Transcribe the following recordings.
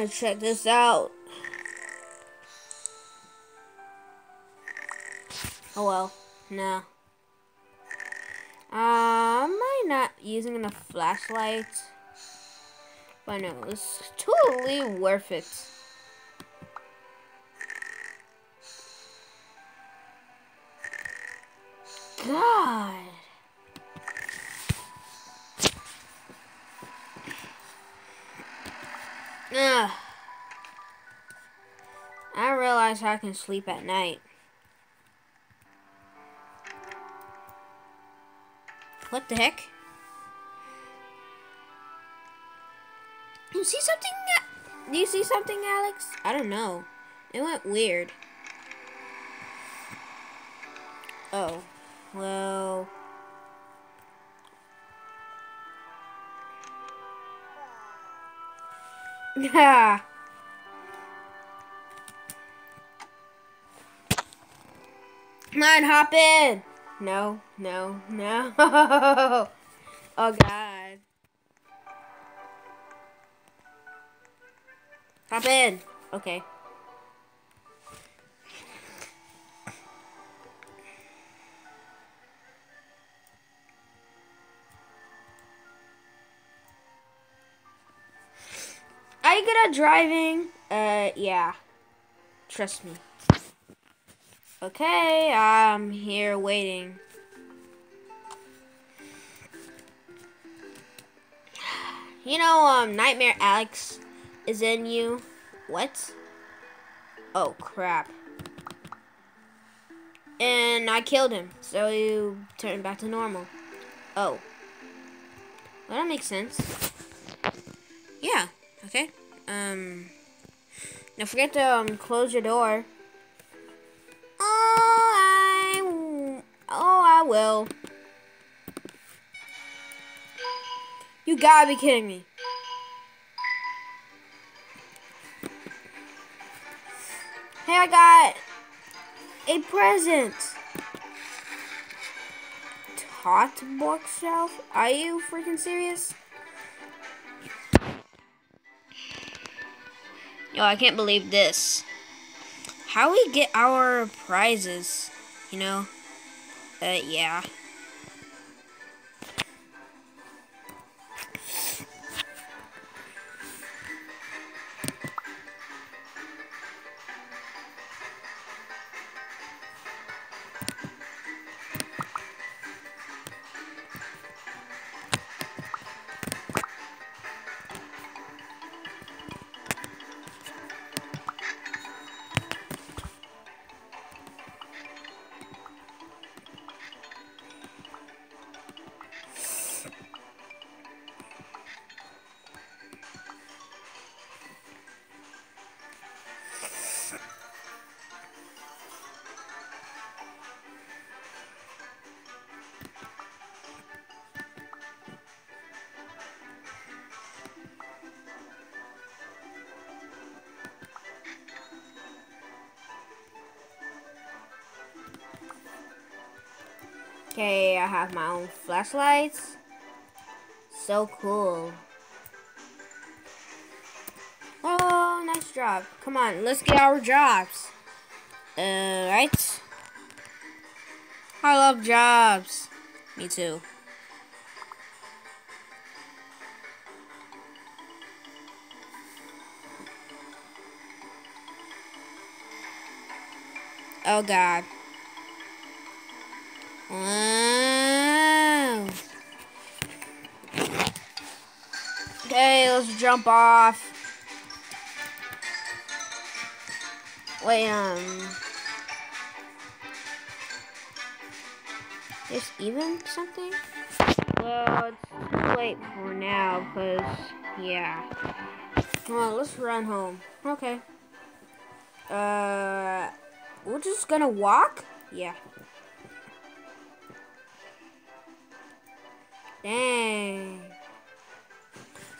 want to check this out. Oh well, no. Uh, am I not using enough flashlight? But no, it's totally worth it. God. Ugh. I realize I can sleep at night. What the heck? You see something? Do you see something, Alex? I don't know. It went weird. Oh. Well... Yeah. Come on, hop in. No, no, no. Oh, God. Hop in. Okay. Good at driving? Uh, yeah. Trust me. Okay, I'm here waiting. You know, um, Nightmare Alex is in you. What? Oh, crap. And I killed him, so you turned back to normal. Oh. Well, that makes sense. Yeah, okay. Um, don't forget to um, close your door. Oh, I, oh, I will. You gotta be kidding me. Hey, I got a present. Tot bookshelf? Are you freaking serious? Yo, I can't believe this. How we get our prizes, you know? Uh, yeah. Okay, I have my own flashlights. So cool. Oh, nice job. Come on, let's get our jobs. Alright. I love jobs. Me too. Oh, God. Wow. Okay, let's jump off. Wait, um... Is even something? Well, it's too late for now, because, yeah. On, let's run home. Okay. Uh, we're just gonna walk? Yeah. Dang.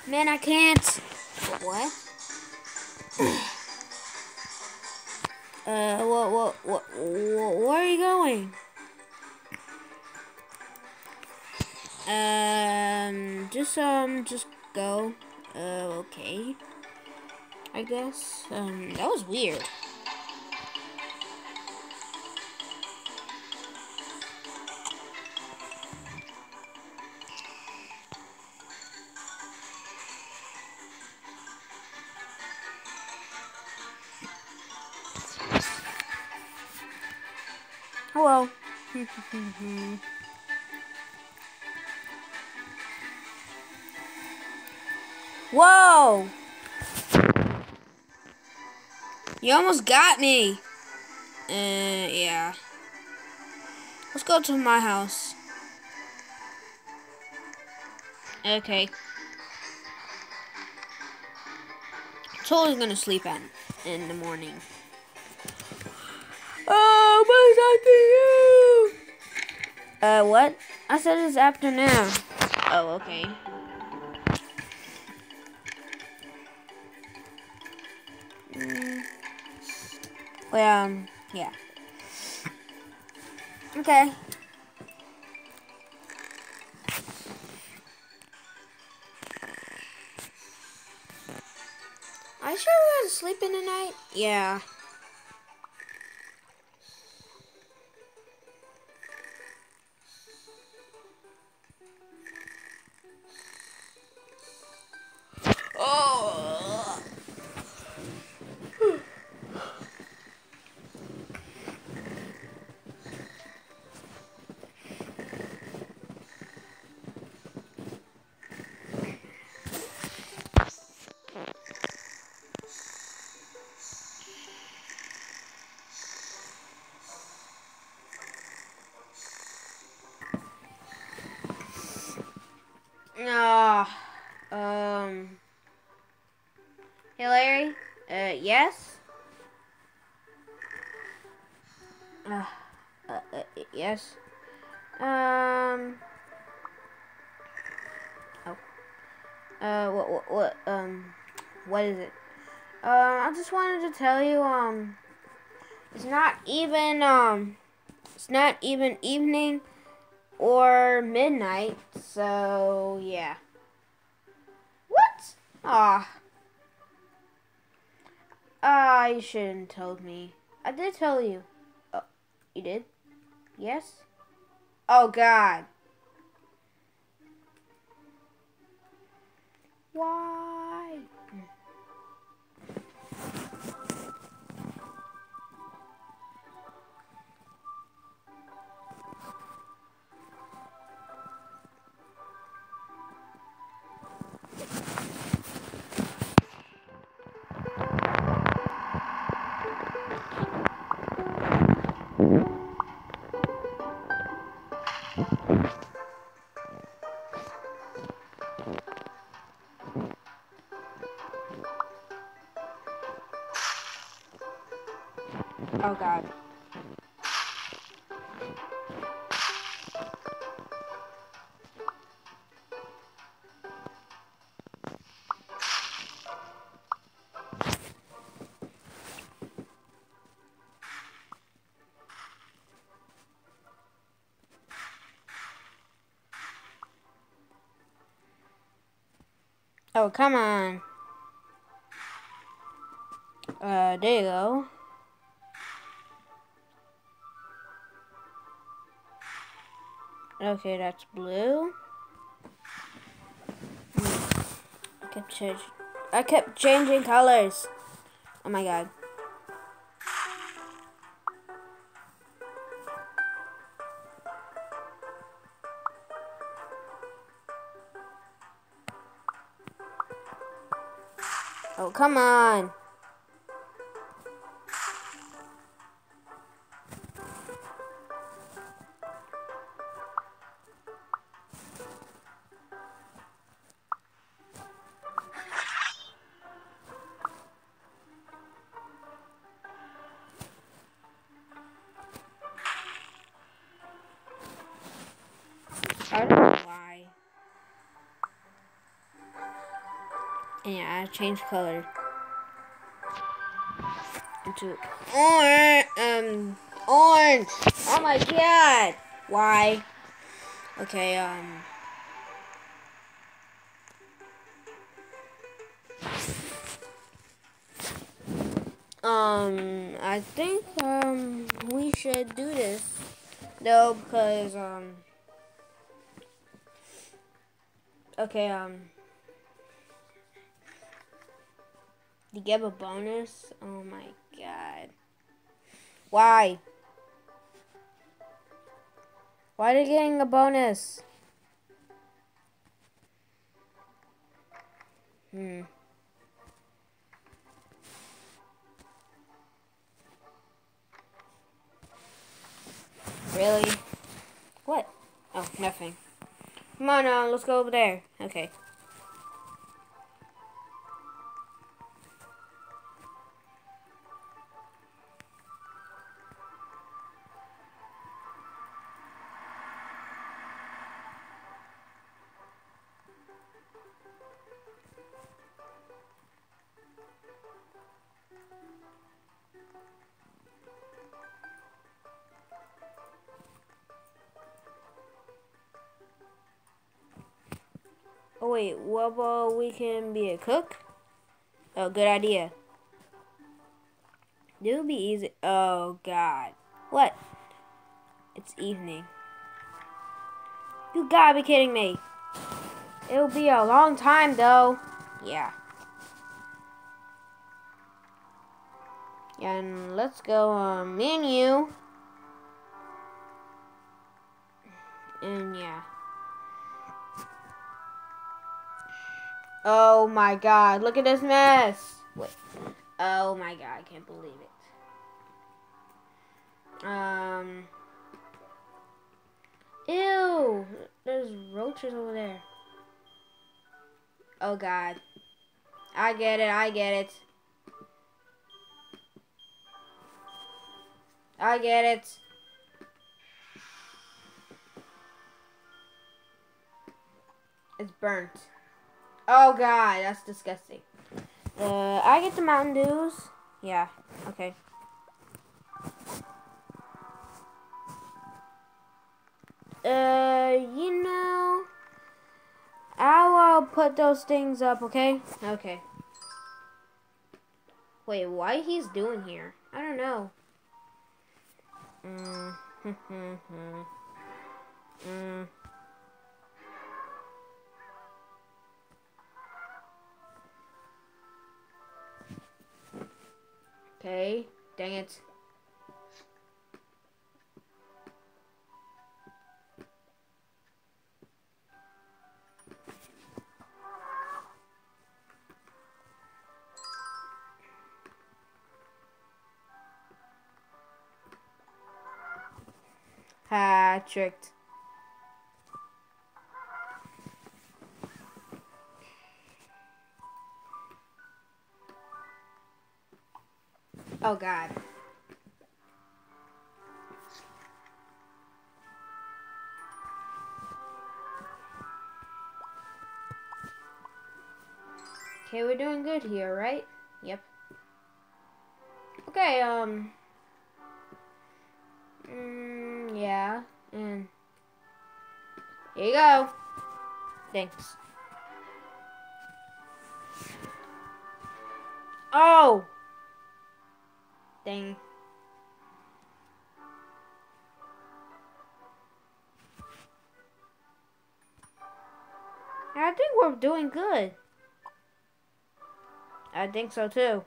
Man, I can't. What? uh, what, what, what, where are you going? Um, just, um, just go. Uh, okay. I guess. Um, that was weird. Hello. Whoa! You almost got me. Uh, yeah. Let's go to my house. Okay. Totally gonna sleep in in the morning. To you? Uh, what? I said it's afternoon. Oh, okay. Mm. Well, um, yeah. Okay. Are you sure we're gonna sleep in the night? Yeah. Yes. Uh, uh, uh, yes. Um. Oh. Uh, what, what, what, um, what is it? Uh, I just wanted to tell you, um, it's not even, um, it's not even evening or midnight, so yeah. What? Ah. Ah, you shouldn't told me. I did tell you. Oh, you did? Yes? Oh, God. Why? Oh, God. Oh, come on. Uh, there you go. Okay, that's blue. Hmm. I kept changing. I kept changing colors. Oh my god. Oh, come on. Changed color into orange. Um, orange. Oh my god. Why? Okay. Um. Um, I think um we should do this though because um. Okay, um. You get a bonus? Oh my god. Why? Why are they getting a bonus? Hmm. Really? What? Oh, nothing. Come on, uh, let's go over there. Okay. Oh wait, what about we can be a cook? Oh, good idea. It would be easy. Oh god. What? It's evening. You gotta be kidding me. It'll be a long time though. Yeah. And let's go um, on menu. And yeah. Oh my god, look at this mess. Wait. Oh my god, I can't believe it. Um. Ew, there's roaches over there. Oh god. I get it, I get it. I get it. It's burnt. Oh god, that's disgusting. Uh, I get the Mountain Dews. Yeah, okay. Uh, you know, I'll uh, put those things up, okay? Okay. Wait, why he's doing here? I don't know. Mm. mm. Okay, dang it. Ha, tricked. Oh god. Okay, we're doing good here, right? Yep. Okay, um... Mm, yeah, and... Here you go. Thanks. Oh! I think we're doing good. I think so too.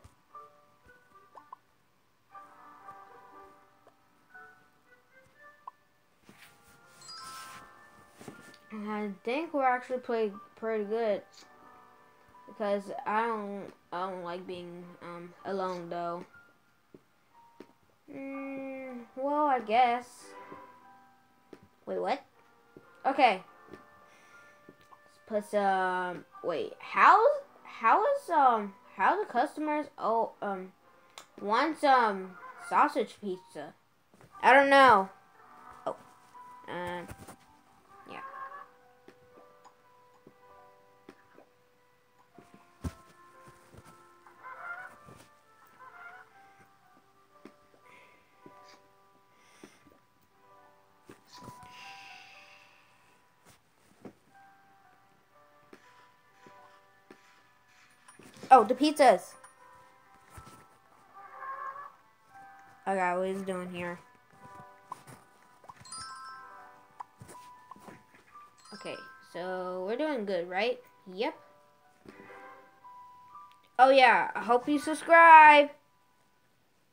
I think we're actually playing pretty good because I don't I don't like being um alone though. Mm, well, I guess. Wait, what? Okay. Let's put some. Wait, how? How is um? How the customers? Oh, um, want um sausage pizza? I don't know. Oh, um. Uh, Oh, the pizzas. Okay, what he's doing here. Okay, so we're doing good, right? Yep. Oh yeah, I hope you subscribe.